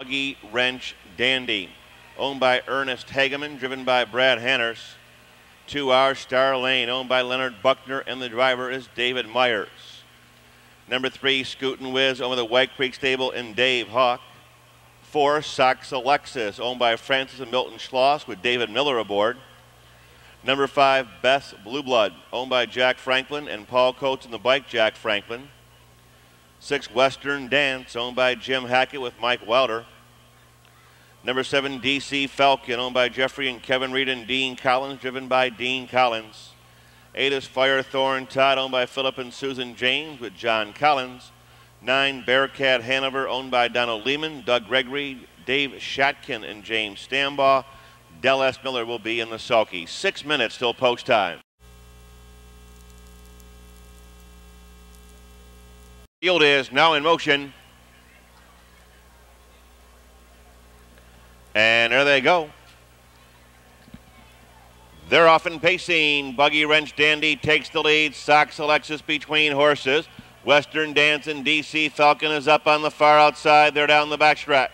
Buggy Wrench Dandy, owned by Ernest Hageman, driven by Brad Hanners. Two Our Star Lane, owned by Leonard Buckner, and the driver is David Myers. Number three, Scootin' Whiz, owned by the White Creek Stable and Dave Hawk. Four, Sox Alexis, owned by Francis and Milton Schloss with David Miller aboard. Number five, Best Blue Blood, owned by Jack Franklin and Paul Coates and the bike Jack Franklin. Six, Western Dance, owned by Jim Hackett with Mike Wilder. Number seven, DC Falcon, owned by Jeffrey and Kevin Reed and Dean Collins, driven by Dean Collins. Eight is Firethorn Todd, owned by Philip and Susan James with John Collins. Nine, Bearcat Hanover, owned by Donald Lehman, Doug Gregory, Dave Shatkin, and James Stambaugh. Del S. Miller will be in the sulky. Six minutes till post time. Field is now in motion. And there they go. They're off and pacing. Buggy Wrench Dandy takes the lead. Sox Alexis between horses. Western Dance and DC Falcon is up on the far outside. They're down the backstretch.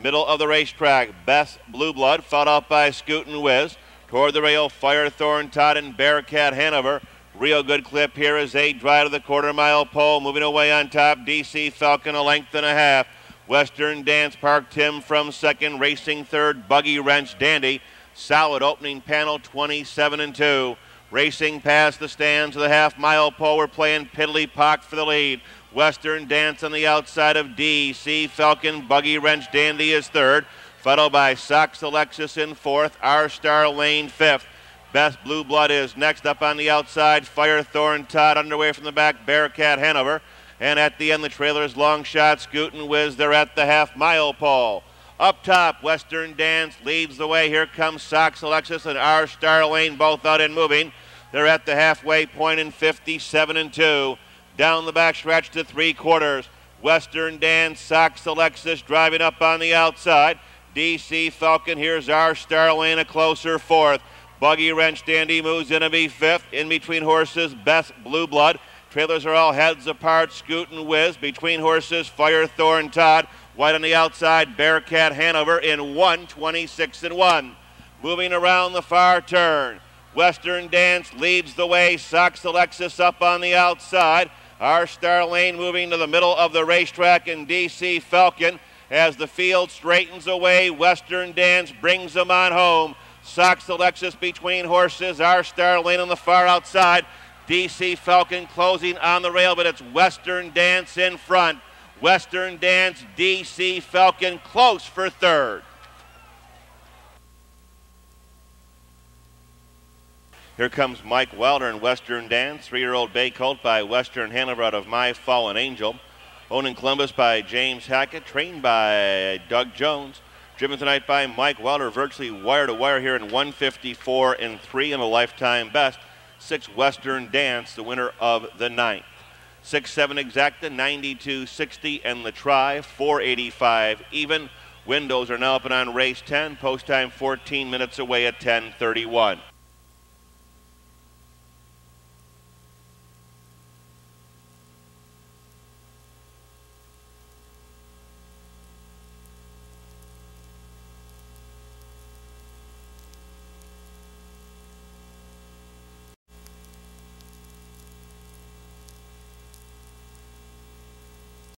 Middle of the racetrack, Best Blue Blood, followed up by Scootin' Whiz. Toward the rail, Firethorn Todd and Bearcat Hanover. Real good clip here as they drive to the quarter mile pole. Moving away on top, DC Falcon a length and a half. Western Dance Park Tim from second, racing third, Buggy Wrench Dandy. Solid opening panel, 27 and 2. Racing past the stands of the half mile pole. We're playing Piddly Pock for the lead. Western Dance on the outside of DC Falcon. Buggy Wrench Dandy is third. Followed by Sox Alexis in fourth. Our Star Lane fifth. Best Blue Blood is next up on the outside. Firethorn Todd underway from the back. Bearcat Hanover. And at the end, the trailer's long shot. Scootin' Whiz. They're at the half mile pole. Up top, Western Dance leads the way. Here comes Sox Alexis and Our Star Lane, both out and moving. They're at the halfway point in 57 and 2. Down the back stretch to three quarters. Western Dance, Sox Alexis driving up on the outside. DC Falcon, here's Our Star Lane, a closer fourth. Buggy Wrench Dandy moves in to be fifth. In between horses, Best Blue Blood. Trailers are all heads apart. Scootin' Whiz. Between horses, Firethorn Todd. White on the outside, Bearcat Hanover in 126 and 1. Moving around the far turn. Western Dance leads the way. Sox Alexis up on the outside. Our Star Lane moving to the middle of the racetrack in DC Falcon. As the field straightens away, Western Dance brings them on home. Sox Alexis between horses. Our Star Lane on the far outside. DC Falcon closing on the rail, but it's Western Dance in front. Western Dance, DC Falcon close for third. Here comes Mike Wilder in Western Dance, three-year-old bay colt by Western Hanover out of My Fallen Angel. Owned in Columbus by James Hackett, trained by Doug Jones. Driven tonight by Mike Wilder, virtually wire to wire here in 154 and 3 in a lifetime best. Six Western Dance, the winner of the ninth. 6 7 exacta, 92 60, and the try, 485 even. Windows are now open on race 10, post time 14 minutes away at 1031.